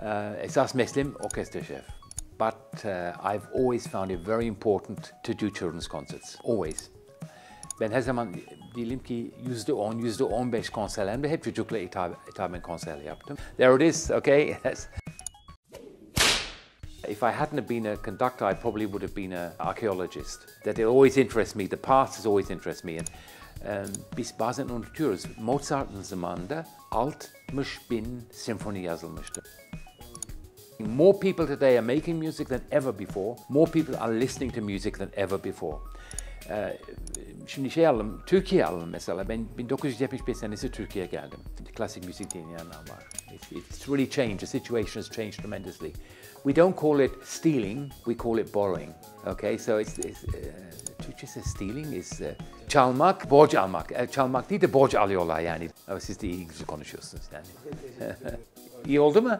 Uh, esas mesleğim orchestra chef. But uh, I've always found it very important to do children's concerts. Always. Ben her zaman diyelim ki yüzde on, yüzde on beş konserlerimde hep çocukla hitap, hitaben konser yaptım. There it is, okay? Yes. If I hadn't have been a conductor, I probably would have been an archaeologist. That it always interests me. The past has always interested me. And um, biz bazen unutuyoruz. Mozart'ın zamanında 60 bin senfoni yazılmıştı. More people today are making music than ever before. More people are listening to music than ever before. Ee, şimdi şey alalım, Türkiye alalım mesela. Ben 1975 senesi Türkiye'ye geldim. Klasik müzik dinleyenler var. It's, it's really changed. The situation has changed tremendously. We don't call it stealing, we call it borrowing. Okay, so it's, it's uh, Türkçesi stealing is uh, çalmak, borç almak. Uh, çalmak değil de borç alıyorlar yani. Ama siz de iyi İngilizce konuşuyorsunuz yani. iyi oldu mu?